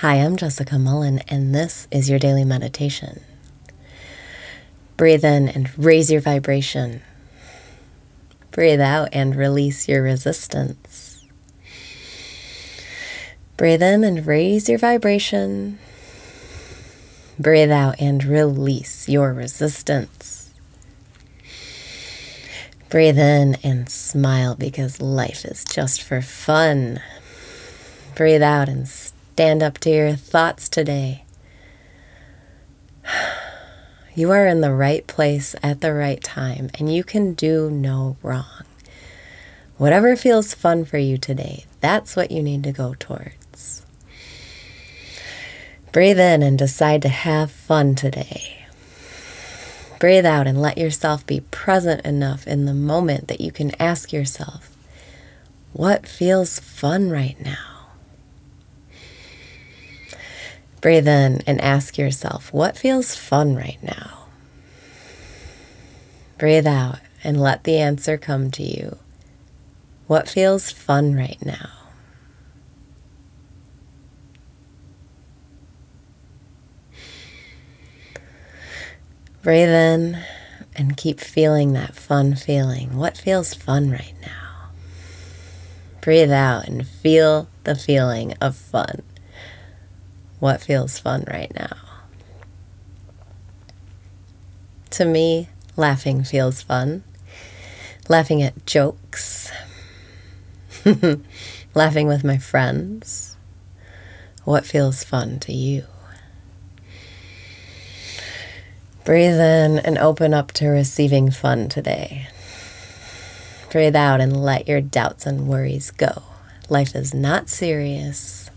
Hi, I'm Jessica Mullen, and this is your daily meditation. Breathe in and raise your vibration. Breathe out and release your resistance. Breathe in and raise your vibration. Breathe out and release your resistance. Breathe in and smile because life is just for fun. Breathe out and stand up to your thoughts today. You are in the right place at the right time, and you can do no wrong. Whatever feels fun for you today, that's what you need to go towards. Breathe in and decide to have fun today. Breathe out and let yourself be present enough in the moment that you can ask yourself, what feels fun right now? Breathe in and ask yourself, what feels fun right now? Breathe out and let the answer come to you. What feels fun right now? Breathe in and keep feeling that fun feeling. What feels fun right now? Breathe out and feel the feeling of fun what feels fun right now. To me, laughing feels fun. Laughing at jokes, laughing with my friends. What feels fun to you? Breathe in and open up to receiving fun today. Breathe out and let your doubts and worries go. Life is not serious.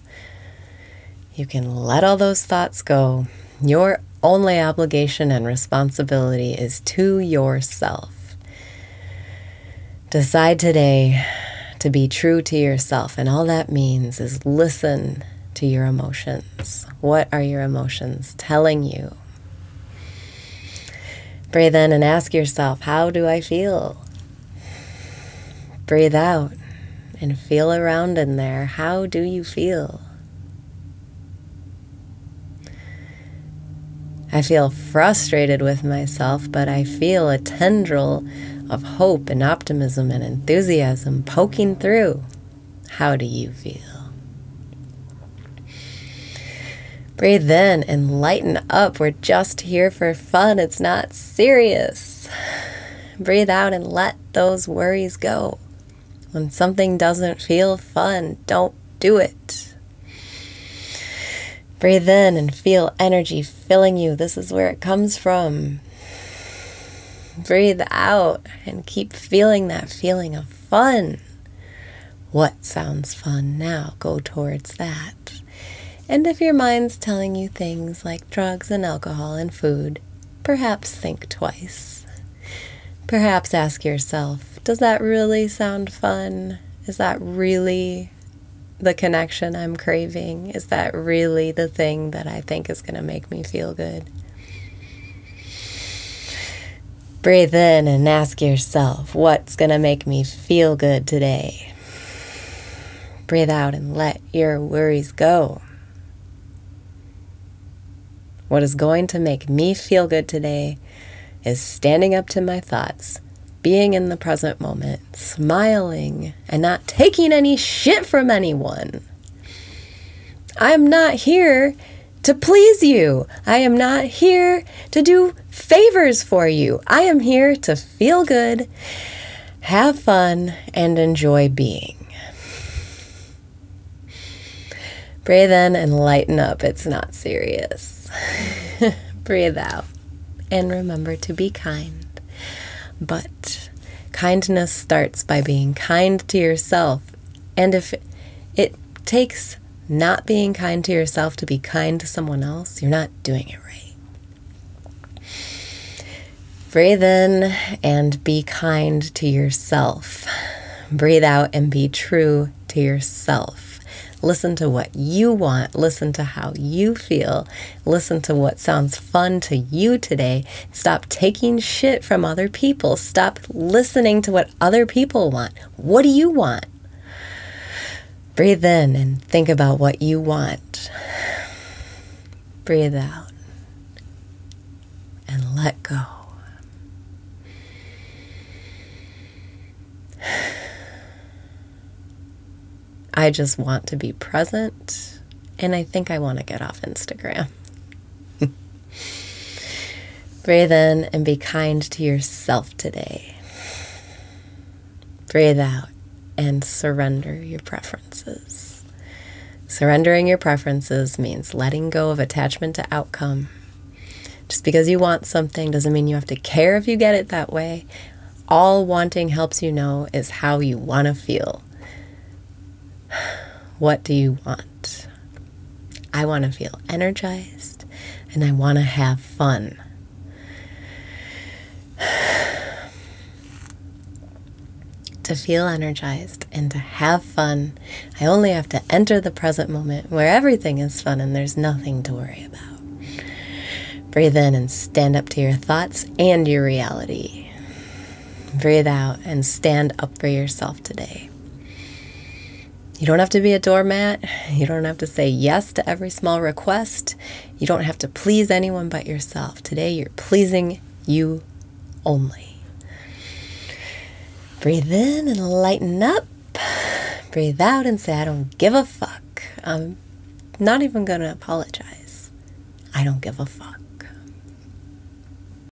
You can let all those thoughts go. Your only obligation and responsibility is to yourself. Decide today to be true to yourself, and all that means is listen to your emotions. What are your emotions telling you? Breathe in and ask yourself, How do I feel? Breathe out and feel around in there. How do you feel? I feel frustrated with myself, but I feel a tendril of hope and optimism and enthusiasm poking through. How do you feel? Breathe in and lighten up. We're just here for fun, it's not serious. Breathe out and let those worries go. When something doesn't feel fun, don't do it. Breathe in and feel energy filling you. This is where it comes from. Breathe out and keep feeling that feeling of fun. What sounds fun now? Go towards that. And if your mind's telling you things like drugs and alcohol and food, perhaps think twice. Perhaps ask yourself, does that really sound fun? Is that really the connection I'm craving? Is that really the thing that I think is going to make me feel good? Breathe in and ask yourself, what's going to make me feel good today? Breathe out and let your worries go. What is going to make me feel good today is standing up to my thoughts being in the present moment, smiling, and not taking any shit from anyone. I am not here to please you. I am not here to do favors for you. I am here to feel good, have fun, and enjoy being. Breathe in and lighten up. It's not serious. Breathe out and remember to be kind. But kindness starts by being kind to yourself. And if it takes not being kind to yourself to be kind to someone else, you're not doing it right. Breathe in and be kind to yourself. Breathe out and be true to yourself. Listen to what you want. Listen to how you feel. Listen to what sounds fun to you today. Stop taking shit from other people. Stop listening to what other people want. What do you want? Breathe in and think about what you want. Breathe out and let go. I just want to be present and I think I want to get off Instagram. Breathe in and be kind to yourself today. Breathe out and surrender your preferences. Surrendering your preferences means letting go of attachment to outcome. Just because you want something doesn't mean you have to care if you get it that way. All wanting helps you know is how you want to feel. What do you want? I want to feel energized and I want to have fun. to feel energized and to have fun, I only have to enter the present moment where everything is fun and there's nothing to worry about. Breathe in and stand up to your thoughts and your reality. Breathe out and stand up for yourself today. You don't have to be a doormat. You don't have to say yes to every small request. You don't have to please anyone but yourself. Today, you're pleasing you only. Breathe in and lighten up. Breathe out and say, I don't give a fuck. I'm not even going to apologize. I don't give a fuck.